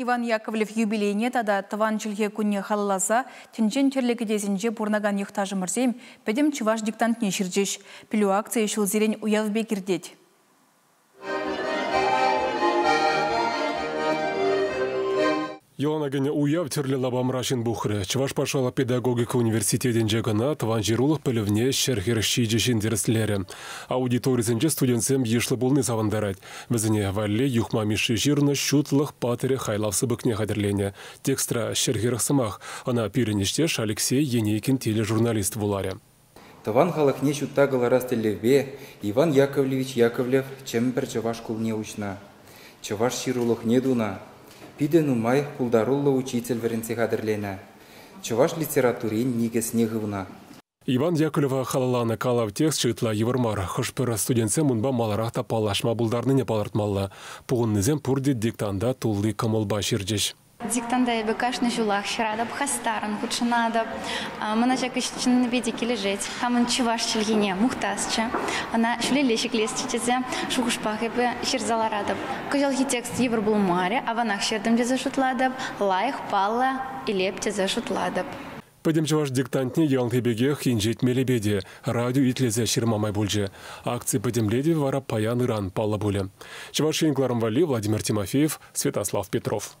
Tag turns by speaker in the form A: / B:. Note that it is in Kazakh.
A: Иван Яковлев юбилейне тада тыван чілге күнне халласа, тінчен черлігі дезінже бұрнаган юқтажы мұрзем, пәдім чываш диктантне шірджеш. Пілу акция шыл зерен уяв
B: Йоанагене уяв терлі лабамрашин бухры. Чываш пашала педагогика университетен жегана таван жирулық пілівне шерхер шийджешін дерслері. Аудиторисенже студентсем ешлі болны савандарать. Бізіне валле юхма миші жирны шутлық патере хайлавсы бікне қадірлене. Текстра шерхерах сымақ. Ана пиренештеш Алексей Енейкин тележурналист буларе.
C: Таван халықне шутта галарас телевбе Иван Яковлевич Яковлев чемпер чаваш кулне учна. Чаваш ширулық не дуна. Пиде нумай пулдаруллы учитель веренсе қадірлені. Чаваш литературин негес негывна.
B: Иван Яковлева халаланы калав текст чытла евармар. Хышпыра студентсе мұнба маларақ тапалашма бұлдарны не палартмалла. Пуғын нізем пурде диктанда тулли камылба ширджеш.
D: Диктанда я бекашны жулах, шырада бхастаран, кучанада. Мана жак ищен види кележет. Хамын чуваш чилгине, мухтасча. Она шулелешик лестичезе, шухушпах ебе ширзаларадаб. Кожалхи текст евр был маре, а ванах шердым дезе шутладаб, лайх палла и леп тезе шутладаб.
B: Пойдемте ваш диктантне ялнтебеге хинжет мелебеде, радио итлезе ширмамай бульже. Акции подемледе вара паян Иран палла буле. Чеваш Вали, Владимир Тимофеев, Святослав Петров.